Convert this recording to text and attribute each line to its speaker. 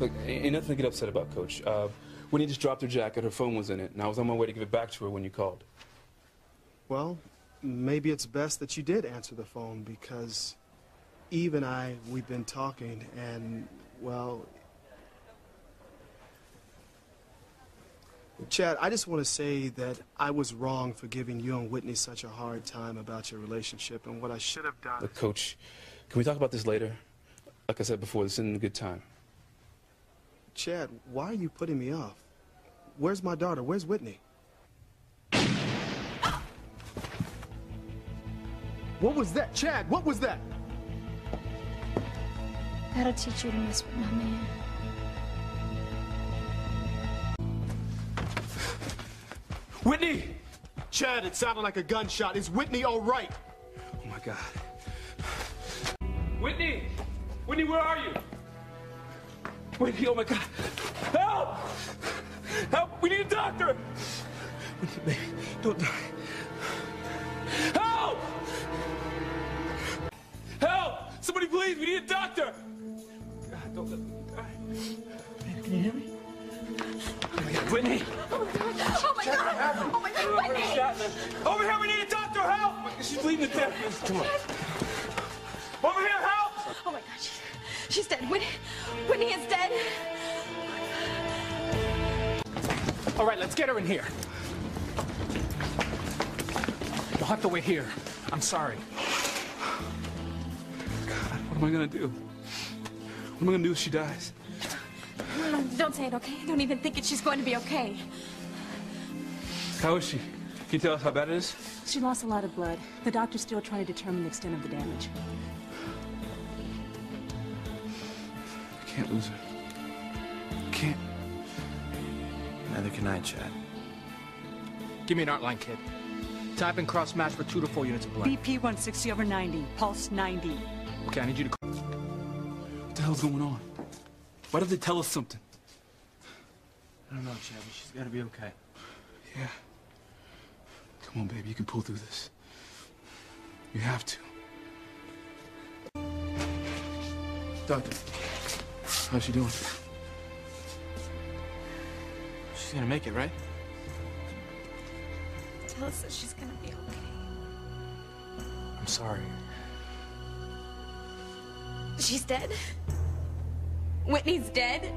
Speaker 1: Look, ain't nothing to get upset about, Coach. Uh, Whitney just dropped her jacket. Her phone was in it, and I was on my way to give it back to her when you called.
Speaker 2: Well, maybe it's best that you did answer the phone because Eve and I, we've been talking, and, well, Chad, I just want to say that I was wrong for giving you and Whitney such a hard time about your relationship, and what I should have done.
Speaker 1: Look, Coach, can we talk about this later? Like I said before, this isn't a good time.
Speaker 2: Chad, why are you putting me off? Where's my daughter? Where's Whitney? What was that? Chad, what was that?
Speaker 3: That'll teach you to mess with my man.
Speaker 1: Whitney!
Speaker 2: Chad, it sounded like a gunshot. Is Whitney all right?
Speaker 1: Oh, my God. Whitney! Whitney, where are you? Whitney, oh, my God. Help! Help! We need a doctor! Whitney, baby, don't die. Help! Help! Somebody please, we need a doctor! God, don't let me die. Can you hear me? Oh, my God, Whitney!
Speaker 3: Oh my god! Oh my god, oh Whitney!
Speaker 1: Over here, we need a doctor! Help! She's bleeding to death. Come on.
Speaker 3: She's dead. Whitney, Whitney is dead.
Speaker 4: All right, let's get her in here. You'll have to wait here. I'm sorry.
Speaker 1: God, what am I gonna do? What am I gonna do if she dies?
Speaker 3: No, don't say it, okay? Don't even think it. She's going to be okay.
Speaker 1: How is she? Can you tell us how bad it is?
Speaker 5: She lost a lot of blood. The doctor's still trying to determine the extent of the damage.
Speaker 1: Can't lose her. I can't.
Speaker 6: Neither can I, Chad.
Speaker 4: Give me an art line, kid. Type in cross match for two to four units of blood.
Speaker 5: BP 160 over 90, pulse 90.
Speaker 4: Okay, I need you to.
Speaker 1: What the hell's going on? Why did they tell us something?
Speaker 6: I don't know, Chad, but she's gotta be okay.
Speaker 1: Yeah. Come on, baby, you can pull through this. You have to. Doctor, how's she doing?
Speaker 6: She's gonna make it, right?
Speaker 3: Tell us that she's going to be okay.
Speaker 6: I'm sorry.
Speaker 3: She's dead? Whitney's dead?